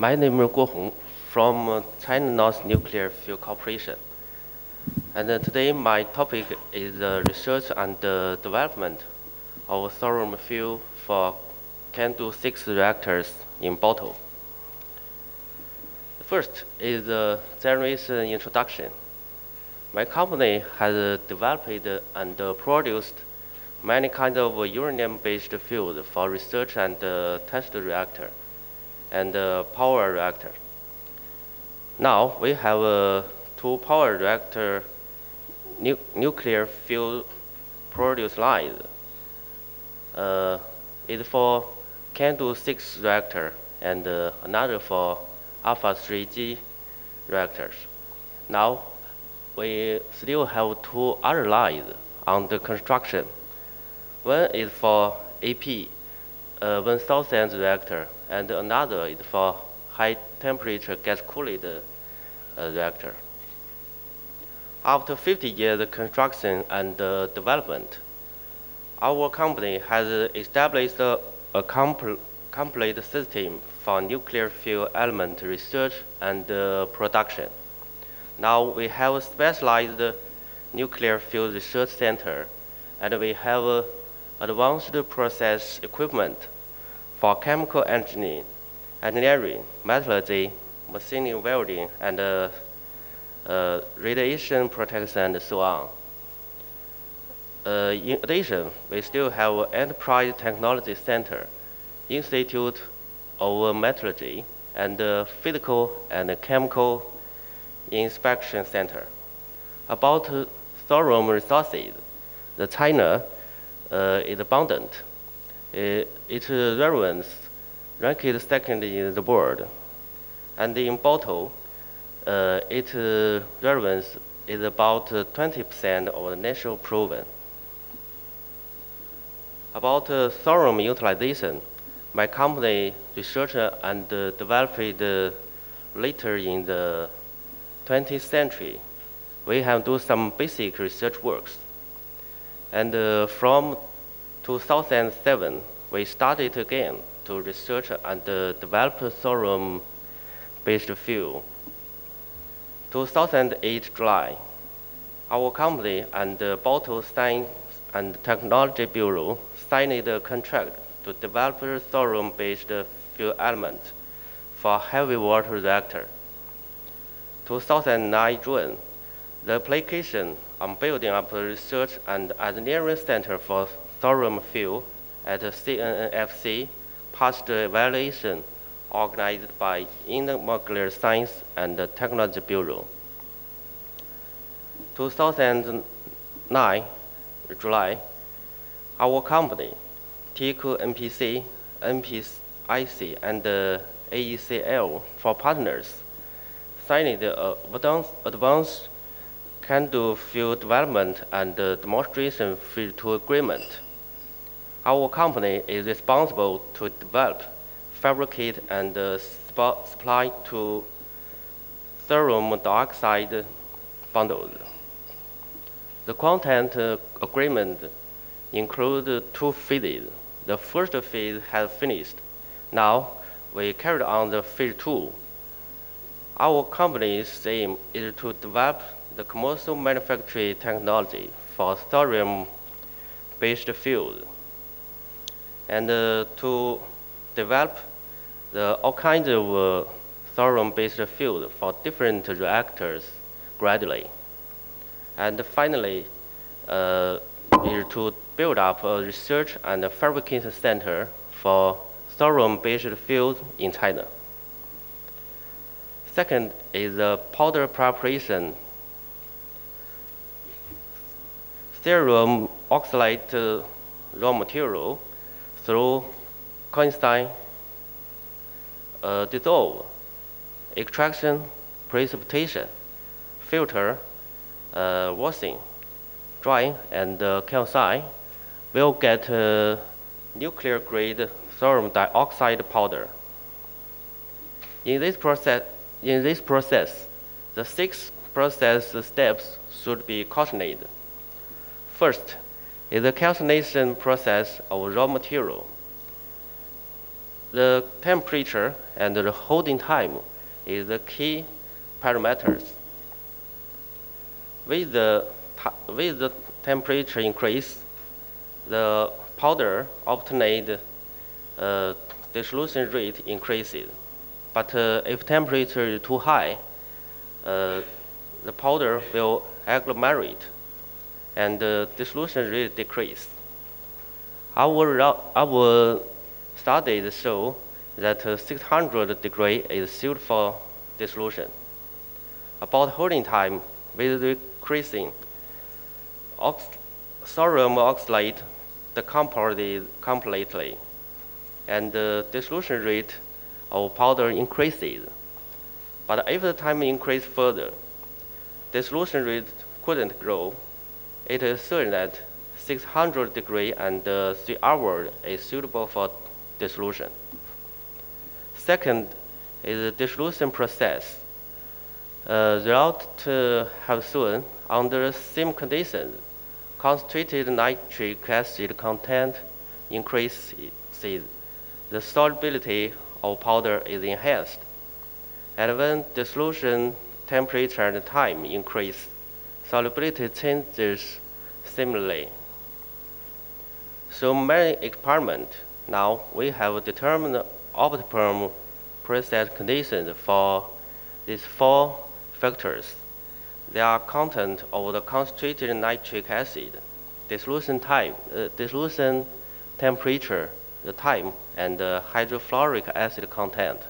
My name is Guo Hong from uh, China North Nuclear Fuel Corporation. And uh, today my topic is uh, research and uh, development of thorium fuel for CANDU 6 reactors in Baotou. First is the generation introduction. My company has developed and produced many kinds of uranium-based fuels for research and uh, test reactor and uh, power reactor. Now we have uh, two power reactor nu nuclear fuel produce lines. Uh, it's for CANDU 6 reactor and uh, another for AFA 3G reactors. Now we still have two other lines under construction. One is for AP, uh, 1000 reactor, and another is for high temperature gas cooled uh, reactor. After 50 years of construction and uh, development, our company has established a, a compl complete system for nuclear fuel element research and uh, production. Now we have a specialized nuclear fuel research center, and we have advanced process equipment for chemical engineering, engineering, metallurgy, machining, welding, and uh, uh, radiation protection, and so on. Uh, in addition, we still have Enterprise Technology Center, Institute of Metallurgy, and Physical and Chemical Inspection Center. About thorium resources, the China uh, is abundant. It, its relevance ranked second in the world. And in Baotou, uh, its relevance is about 20% of the national proven. About uh, utilization, my company researched and uh, developed uh, later in the 20th century. We have done some basic research works. And uh, from 2007, we started again to research and develop thorium-based fuel. 2008 July, our company and the Baotou Science and Technology Bureau signed a contract to develop thorium-based fuel element for heavy water reactor. 2009 June, the application on building up a research and engineering center for thorium fuel at CNNFC passed the evaluation organized by Nuclear Science and Technology Bureau. 2009, July, our company, TQ NPC, NPIC, and AECL for partners signed the advanced CANDU field development and demonstration phase two agreement. Our company is responsible to develop, fabricate, and uh, supply to thorium dioxide bundles. The content uh, agreement includes two phases. The first phase has finished. Now, we carried on the phase two. Our company's aim is to develop the commercial manufacturing technology for thorium-based fuels and uh, to develop the, all kinds of uh, thorium-based fuels for different reactors gradually. And finally, uh, is to build up a research and a fabrication center for thorium-based fuels in China. Second is the powder preparation Thorium oxalate uh, raw material through Cohenstein uh, dissolve, extraction, precipitation, filter, uh, washing, drying, and uh, calcine will get uh, nuclear grade thorium dioxide powder. In this process, in this process, the six process steps should be coordinated. First is the calcination process of raw material. the temperature and the holding time is the key parameters. With the, with the temperature increase, the powder obtained uh, dissolution rate increases. But uh, if temperature is too high, uh, the powder will agglomerate and the dissolution rate decrease. Our, our studies show that uh, 600 degree is suited for dissolution. About holding time, with decreasing ox the compound is completely, and the dissolution rate of powder increases. But if the time increases further, dissolution rate couldn't grow. It is certain that 600 degree and uh, 3 hours is suitable for dissolution. Second is the dissolution process. Uh, result to have shown under same conditions, concentrated nitric acid content increases. The solubility of powder is enhanced. And when dissolution temperature and time increase, solubility changes similarly. So many experiments now we have determined optimum process conditions for these four factors. They are content of the concentrated nitric acid, dissolution time, uh, dissolution temperature, the time, and the hydrofluoric acid content.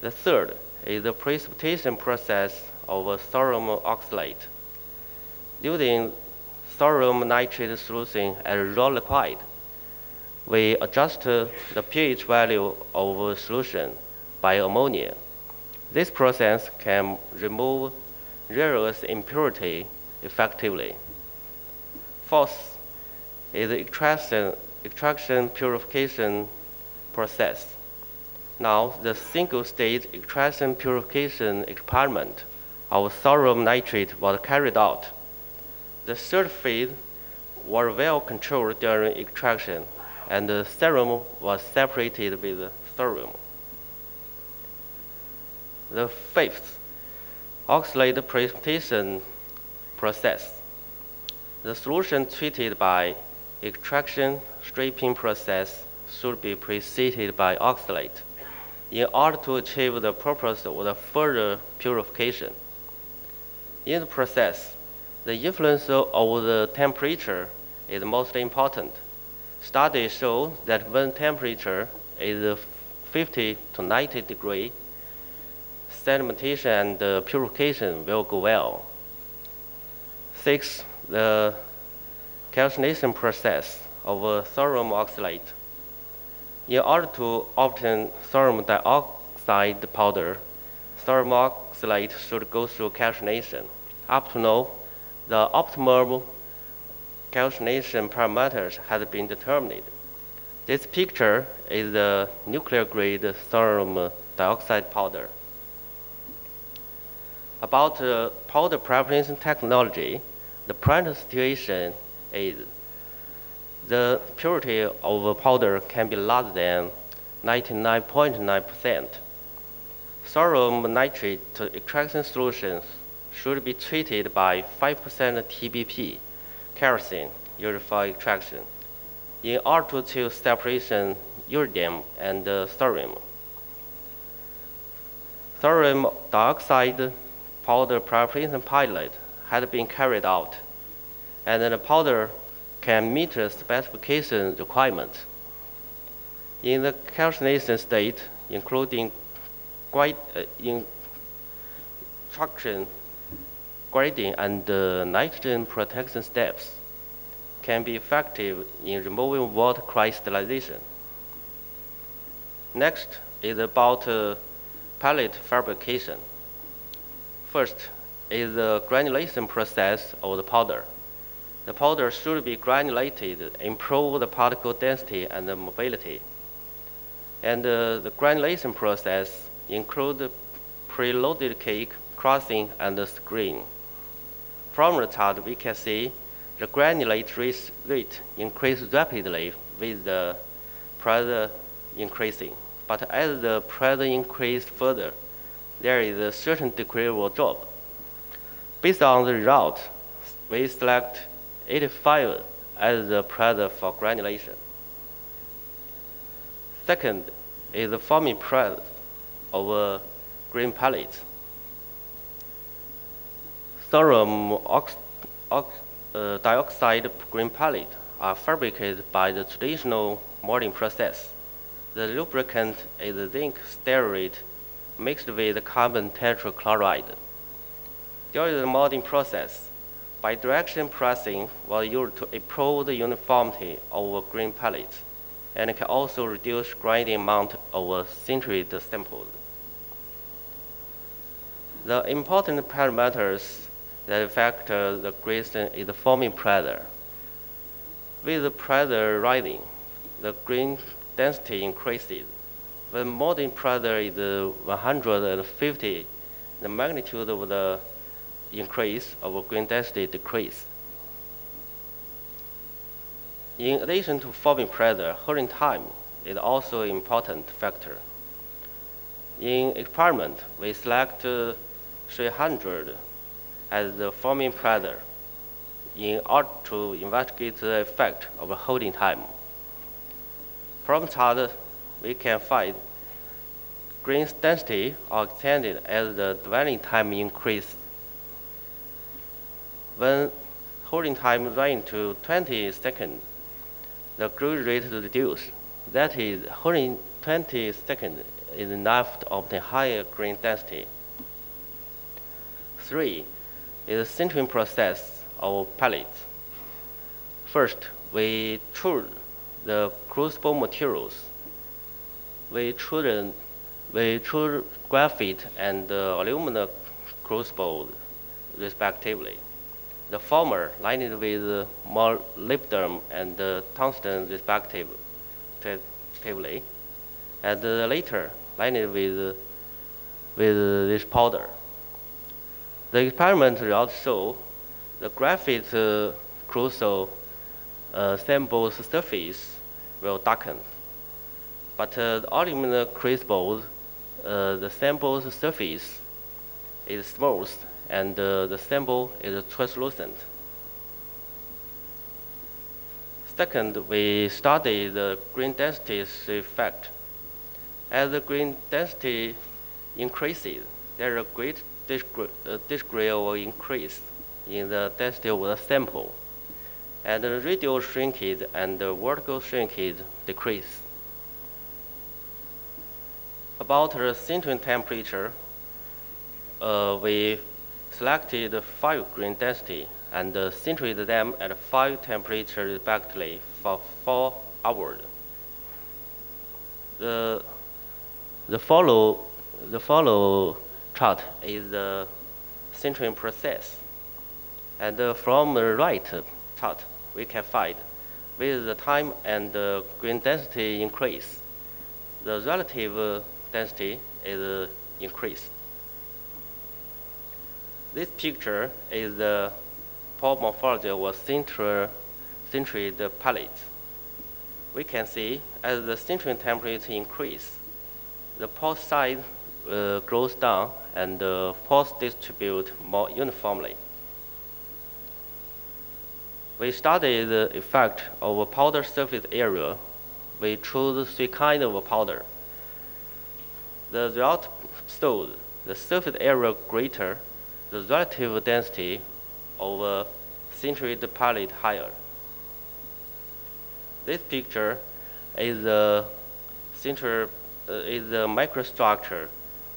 The third is the precipitation process of thorium oxalate. Using thorium nitrate solution as raw liquid, we adjust the pH value of solution by ammonia. This process can remove various impurity effectively. Fourth is extraction, extraction purification process. Now, the single-stage extraction purification experiment of thorium nitrate was carried out. The third phase was well controlled during extraction, and the cerium was separated with thorium. The fifth, oxalate precipitation process. The solution treated by extraction stripping process should be preceded by oxalate in order to achieve the purpose of the further purification. In the process, the influence of the temperature is most important. Studies show that when temperature is 50 to 90 degree, sedimentation and uh, purification will go well. Six, the calcination process of thorium oxalate. In order to obtain thorium dioxide powder, thorium oxalate should go through calcination. Up to now, the optimal calcination parameters have been determined. This picture is the nuclear grade thorium dioxide powder. About uh, powder preparation technology, the present situation is the purity of powder can be less than 99.9%. Thorium nitrate extraction solutions should be treated by 5% TBP kerosene used for extraction in order to separation iridium and uh, thorium. Thorium dioxide powder preparation pilot had been carried out, and the powder can meet the specification requirements. In the calcination state, including uh, instruction, grading, and uh, nitrogen protection steps, can be effective in removing water crystallization. Next is about uh, pellet fabrication. First is the granulation process of the powder. The powder should be granulated, to improve the particle density and the mobility. And uh, the granulation process include preloaded cake, crossing, and screen. From the chart, we can see the granulate rate increases rapidly with the pressure increasing. But as the pressure increase further, there is a certain degree of drop. Based on the result, we select 85 as the pressure for granulation. Second is the forming press of green pellet. Thorium ox ox uh, dioxide green pellet are fabricated by the traditional molding process. The lubricant is zinc stearate mixed with carbon tetrachloride. During the molding process, bidirection pressing was used to improve the uniformity of green pellets and can also reduce grinding amount of sintered samples. The important parameters that affect the gradation is the forming pressure. With the pressure rising, the grain density increases. When molding pressure is 150, the magnitude of the increase of grain density decrease. In addition to forming pressure, holding time is also an important factor. In experiment, we select 300 as the forming pressure in order to investigate the effect of holding time. From chart, we can find grain density are extended as the dwelling time increases. When holding time ran to 20 seconds, the growth rate reduced. That is, holding 20 seconds is enough to obtain higher grain density. Three is the sintering process of pellets. First, we choose the crucible materials. We choose, we choose graphite and uh, aluminum crucible respectively. The former lined with molybdenum and tungsten respectively, and the later lined with, with this powder. The experiment results show the graphite uh, crucible uh, sample's surface will darken. But uh, the aluminum crucible, uh, the sample's surface is smooth and uh, the sample is translucent. Second, we study the grain density effect. As the grain density increases, there is a great degree of increase in the density of the sample, and the radial shrinkage and the vertical shrinkage decrease. About the sintering temperature, uh, we selected five grain density and sintered them at five temperature respectively for four hours. The, the follow the follow chart is the sintering process. And from the right chart, we can find with the time and the grain density increase, the relative density is increased. This picture is the pore morphology of a sintered pellet. We can see as the sintering temperature increase, the pore size uh, grows down and the pores distribute more uniformly. We studied the effect of a powder surface area. We chose three kinds of powder. The result shows the surface area greater the relative density of a sintered pellet higher. This picture is the sinter uh, is the microstructure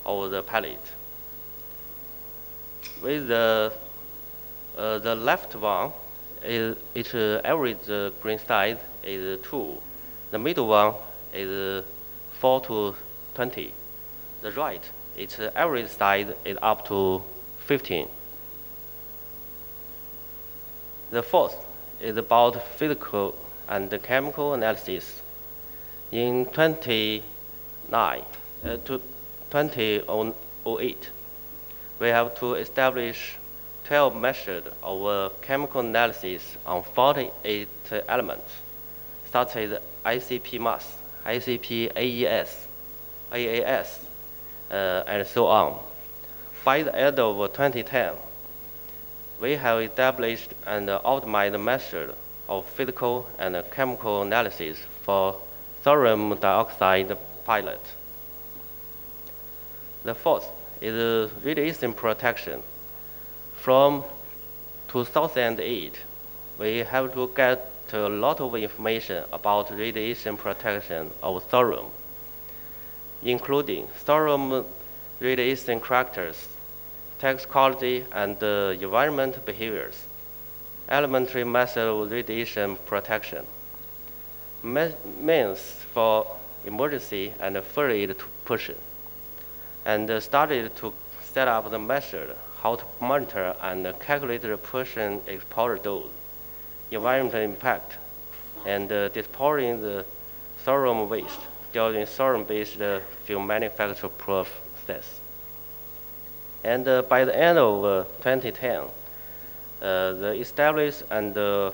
of the pellet. With the uh, the left one, is, its uh, average uh, grain size is 2. The middle one is 4 to 20. The right, its average size is up to 15. The fourth is about physical and chemical analysis. In 29 uh, to 2008, we have to establish 12 methods of chemical analysis on 48 elements, such as ICP mass ICP AES, AAS, uh, and so on. By the end of 2010, we have established and optimized method of physical and chemical analysis for thorium dioxide pilot. The fourth is radiation protection. From 2008, we have to get a lot of information about radiation protection of thorium, including thorium radiation characters, toxicology, and uh, environment behaviors, elementary method of radiation protection, me means for emergency and fluid pushing, and uh, started to set up the method how to monitor and calculate the pushing exposure dose environmental impact, and uh, disposing the thorium waste during thorium-based uh, fuel manufacture process. And uh, by the end of uh, 2010, uh, the established and uh,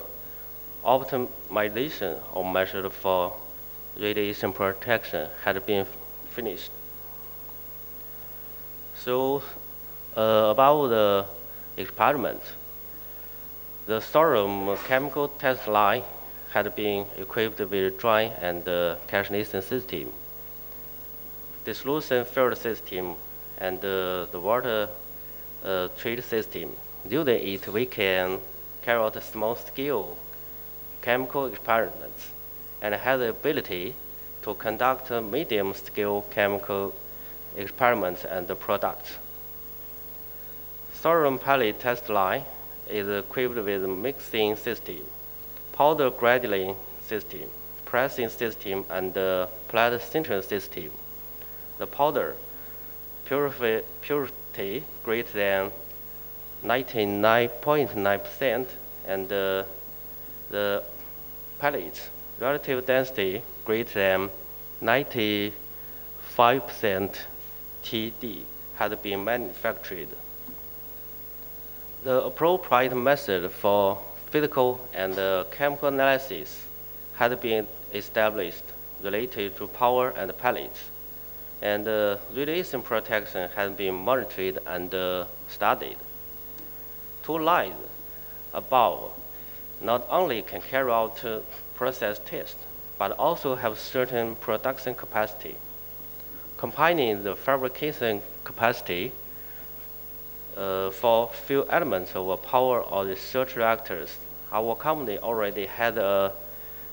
optimization of measures for radiation protection had been finished. So about the experiment, the thorium chemical test line had been equipped with dry and uh, calcination system, dissolution field system, and uh, the water uh, treat system. Using it, we can carry out small-scale chemical experiments and have the ability to conduct medium-scale chemical experiments and products. Thorium pellet test line is equipped with mixing system, powder grading system, pressing system, and uh, sintering system. The powder purity, greater than 99.9% and uh, the pellet relative density greater than 95% TD has been manufactured. The appropriate method for physical and uh, chemical analysis has been established related to power and pellets, and uh, radiation protection has been monitored and uh, studied. Two lines above not only can carry out uh, process tests, but also have certain production capacity. Combining the fabrication capacity uh, for few elements of power or research reactors, our company already had a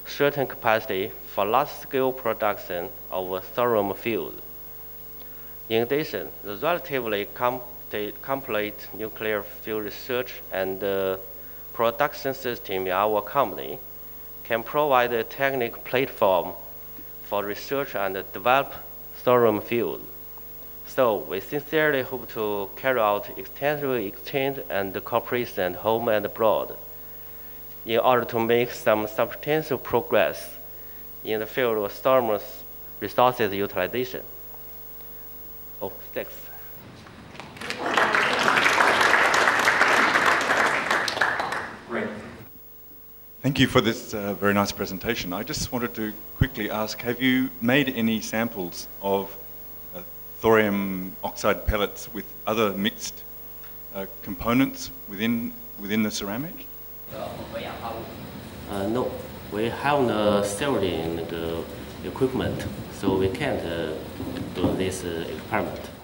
certain capacity for large-scale production of thorium fuel. In addition, the relatively com complete nuclear fuel research and uh, production system in our company can provide a technical platform for research and develop thorium fuel. So we sincerely hope to carry out extensive exchange and cooperation at home and abroad in order to make some substantial progress in the field of thorium resources utilization. Oh, thanks. Great. Thank you for this uh, very nice presentation. I just wanted to quickly ask, have you made any samples of thorium oxide pellets with other mixed uh, components within within the ceramic? Uh, no, we haven't uh, the equipment, so we can't uh, do this uh, experiment.